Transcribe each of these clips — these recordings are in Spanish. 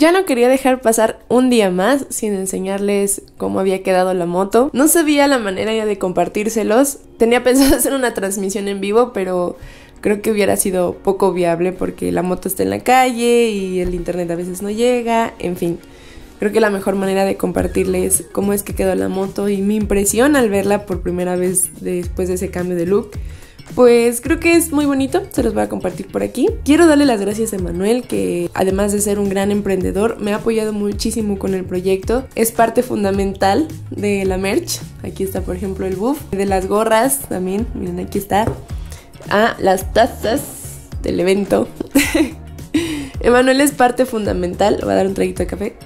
Ya no quería dejar pasar un día más sin enseñarles cómo había quedado la moto. No sabía la manera de compartírselos. Tenía pensado hacer una transmisión en vivo, pero creo que hubiera sido poco viable porque la moto está en la calle y el internet a veces no llega, en fin. Creo que la mejor manera de compartirles cómo es que quedó la moto y mi impresión al verla por primera vez después de ese cambio de look pues creo que es muy bonito, se los voy a compartir por aquí. Quiero darle las gracias a Manuel, que además de ser un gran emprendedor, me ha apoyado muchísimo con el proyecto. Es parte fundamental de la merch. Aquí está, por ejemplo, el buff. De las gorras también, miren, aquí está. Ah, las tazas del evento. Emanuel es parte fundamental. Voy a dar un traguito de café.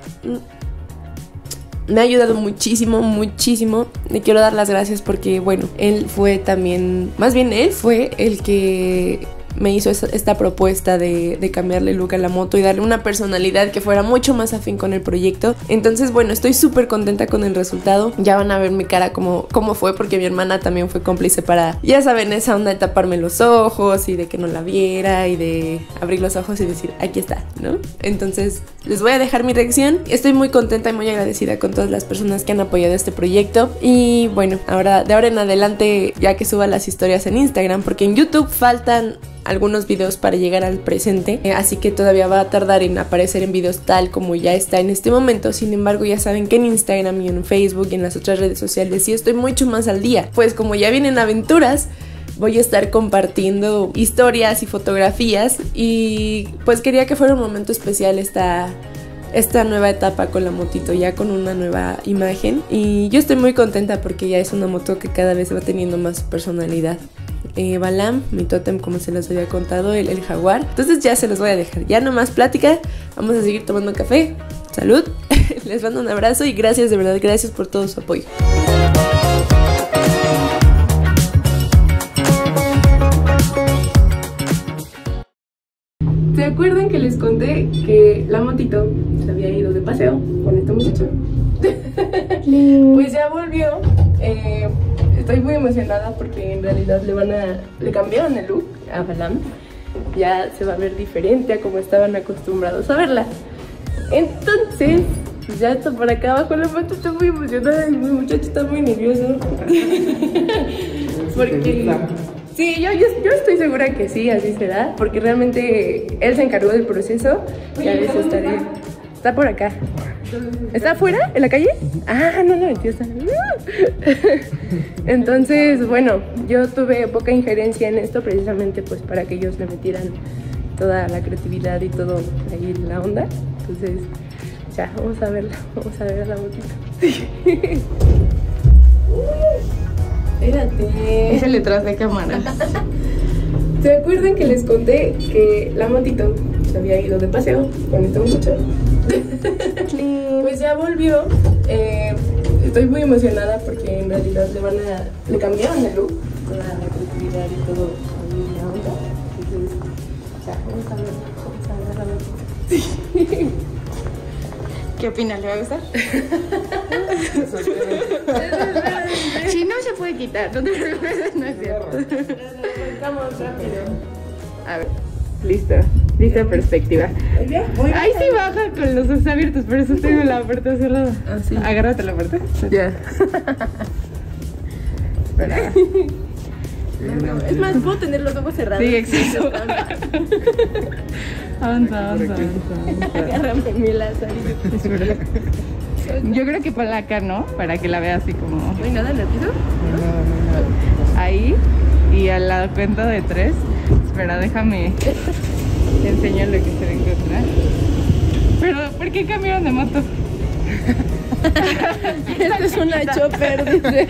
Me ha ayudado muchísimo, muchísimo. Le quiero dar las gracias porque, bueno, él fue también, más bien él fue el que me hizo esta propuesta de, cambiarle look a la moto y darle una personalidad que fuera mucho más afín con el proyecto. Entonces, bueno, estoy súper contenta con el resultado. Ya van a ver mi cara como, cómo fue, porque mi hermana también fue cómplice para, ya saben, esa onda de taparme los ojos y de que no la viera y de abrir los ojos y decir, aquí está, ¿no? Entonces, les voy a dejar mi reacción. Estoy muy contenta y muy agradecida con todas las personas que han apoyado este proyecto. Y bueno, ahora de ahora en adelante, ya que suba las historias en Instagram, porque en YouTube faltan algunos videos para llegar al presente, eh, así que todavía va a tardar en aparecer en videos tal como ya está en este momento. Sin embargo, ya saben que en Instagram y en Facebook y en las otras redes sociales sí estoy mucho más al día. Pues como ya vienen aventuras, voy a estar compartiendo historias y fotografías y pues quería que fuera un momento especial esta esta nueva etapa con la motito, ya con una nueva imagen. Y yo estoy muy contenta porque ya es una moto que cada vez va teniendo más personalidad eh, Balam, mi tótem como se los había contado, el, el jaguar. Entonces ya se los voy a dejar. Ya no más plática, vamos a seguir tomando café. Salud, les mando un abrazo y gracias de verdad, gracias por todo su apoyo. ¿Se acuerdan que les conté que la motito se había ido de paseo con este muchacho? pues ya volvió. Eh, estoy muy emocionada porque en realidad le van a le cambiaron el look a Balam. Ya se va a ver diferente a como estaban acostumbrados a verla. Entonces, pues ya está por acá abajo la foto, estoy muy emocionada y mi muchacho está muy nervioso. porque Sí, yo, yo, yo, estoy segura que sí, así será, porque realmente él se encargó del proceso y a veces estaré... Está por acá. ¿Está afuera? ¿En la calle? Ah, no, no, está. Entonces, bueno, yo tuve poca injerencia en esto precisamente pues para que ellos le metieran toda la creatividad y todo ahí en la onda. Entonces, ya, vamos a verla, vamos a ver la botita. Espérate. Es el detrás de cámara. ¿Se acuerdan que les conté que la motito se había ido de paseo con este muchacho? Ya volvió. Eh, estoy muy emocionada porque en realidad le van a. le cambiaron el look, toda la creatividad y todo ¿Qué opinas? ¿Le va a gustar? si no se puede quitar, no te preocupes, no es cierto. Rápido. A ver, listo. Lista perspectiva. Ahí sí baja con los ojos abiertos, por eso tengo la puerta cerrada. Ah, sí. Agárrate la puerta. Ya. Espera. es más, puedo tener los ojos cerrados. Sí, exacto. avanza, avanza, avanza. Agárrame mi lazo. Yo creo que para acá, ¿no? Para que la vea así como... ¿No hay nada en el piso? Ahí. Y a la cuenta de tres. Espera, déjame... Te enseño lo que se va a encontrar. Pero, ¿por qué cambiaron de moto? Esta es una chopper, dice.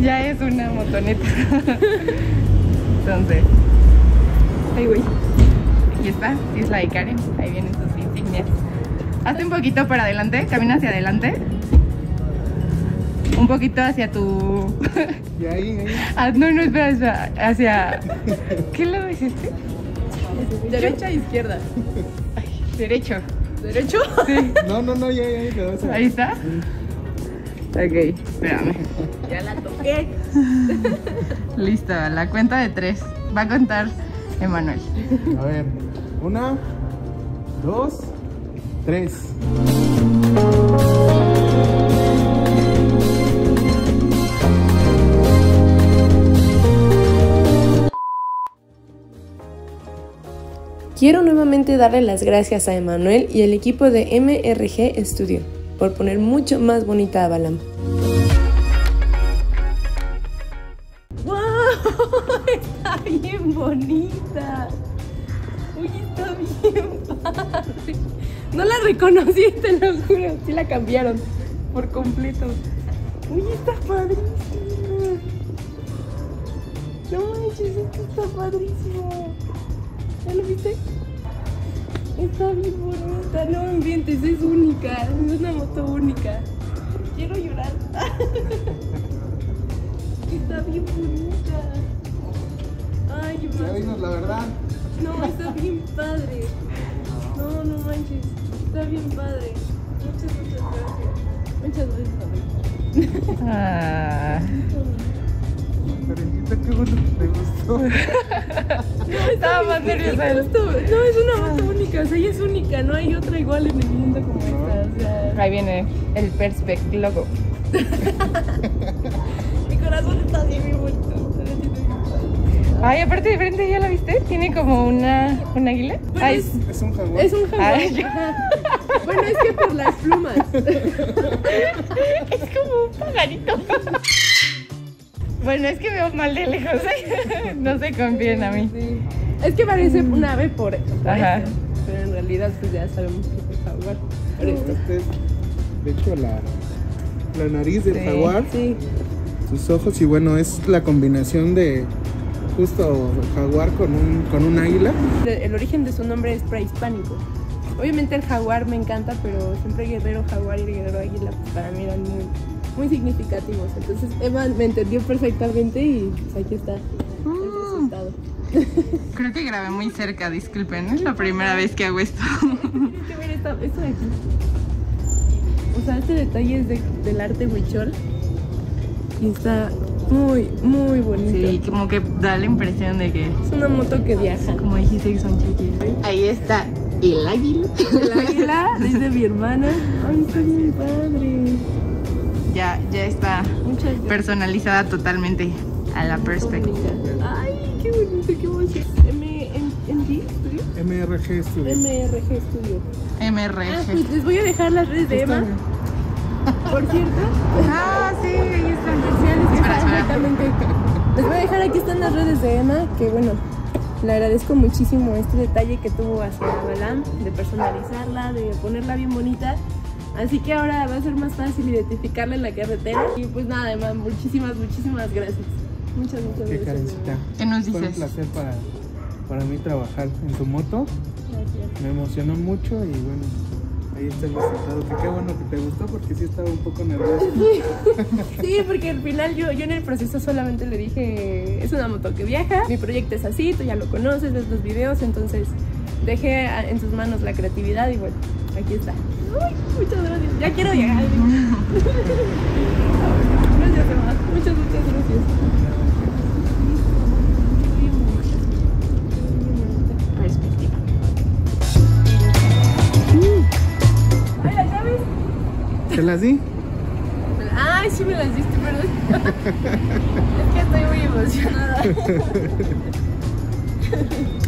ya es una motoneta. Entonces. Ahí voy. Aquí está, es la de Karen. Ahí vienen sus insignias. Hazte un poquito para adelante, camina hacia adelante. Un poquito hacia tu. ¿Y ahí, ahí? Ah, no, no, espera, hacia. ¿Qué lado hiciste? Derecha e izquierda. Ay, derecho. ¿Derecho? Sí. No, no, no, ya, ya, ya. Ahí está. Ok, espérame. Ya la toqué. Listo, la cuenta de tres. Va a contar Emanuel. A ver, una, dos, Tres. Quiero nuevamente darle las gracias a Emanuel y el equipo de MRG Studio por poner mucho más bonita a Balam. ¡Wow! Está bien bonita. Uy, está bien padre. No la reconocí, te lo juro. Sí la cambiaron por completo. Uy, está padrísima. No manches, esto está padrísimo. ¿Ya lo viste? Está bien bonita, no me inventes, es única, es una moto única. Quiero llorar. Está bien bonita. Ay, qué Ya dinos la verdad. No, está bien padre. No, no manches. Está bien padre. Muchas, muchas gracias. Muchas gracias, Ah, Karencita, qué bueno que te gustó. estaba más nerviosa. no, es una moto única. O sea, ella es única. No hay otra igual en el mundo como esta. O sea, Ahí viene el Perspect logo. mi corazón está así bien bien padre. Ay, aparte de frente, ¿ya la viste? Tiene como una, un águila. Bueno, Ay, es- Es un jaguar. Es un jaguar. Ay. Bueno, es que por las plumas. es como un pajarito. Bueno, es que veo mal de lejos. ¿eh? No se confíen a mí. Sí. Es que parece un ave por, por Ajá. esto, Pero en realidad, pues ya sabemos que es jaguar. Por esto. Este es, de hecho, la, la nariz del Sí. jaguar, Sí. sus ojos, y bueno, es la combinación de justo jaguar con un, con un águila. El origen de su nombre es prehispánico. Obviamente el jaguar me encanta, pero siempre guerrero jaguar y guerrero águila pues para mí eran muy, muy significativos. Entonces Eva me entendió perfectamente y pues aquí está el resultado. Creo que grabé muy cerca, disculpen. Es la primera vez que hago esto. Tienes que ver esta- esto de aquí. O sea, este detalle es de- del arte huichol y está muy, muy bonito. Sí, como que da la impresión de que, Es una moto que viaja. como dijiste, que son chiquis. Ahí está el águila. El águila es de mi hermana. Ay, está bien padre. Ya, ya está personalizada totalmente a la perspectiva. Ay, qué bonito, qué bonito. M en G Studio. MRG Studio. MRG Studio. Ah, MRG. pues les voy a dejar las redes de Emma. Por cierto, Ah, sí, ahí comerciales Espera, están espera. directamente. Les voy a dejar aquí están las redes de Emma, que bueno, le agradezco muchísimo este detalle que tuvo hacia Balam, de personalizarla, de ponerla bien bonita. Así que ahora va a ser más fácil identificarla en la carretera. Y pues nada, Emma, muchísimas, muchísimas gracias. Muchas, muchas Qué gracias. carencita. ¿Qué nos Fue un dices? placer para, para mí trabajar en tu moto. Gracias. Me emocionó mucho y bueno, ahí está el resultado. Que qué bueno que te gustó porque sí estaba un poco nervioso. Sí, porque al final yo, yo en el proceso solamente le dije, es una moto que viaja, mi proyecto es así, tú ya lo conoces, ves los videos, entonces dejé en sus manos la creatividad y bueno, aquí está. Muchas gracias, ya quiero llegar. gracias, Emma, muchas, muchas gracias. Perspectiva. Ay, ¿las llaves? ¿Te las di? Ay, sí me las diste, perdón. es que estoy muy emocionada.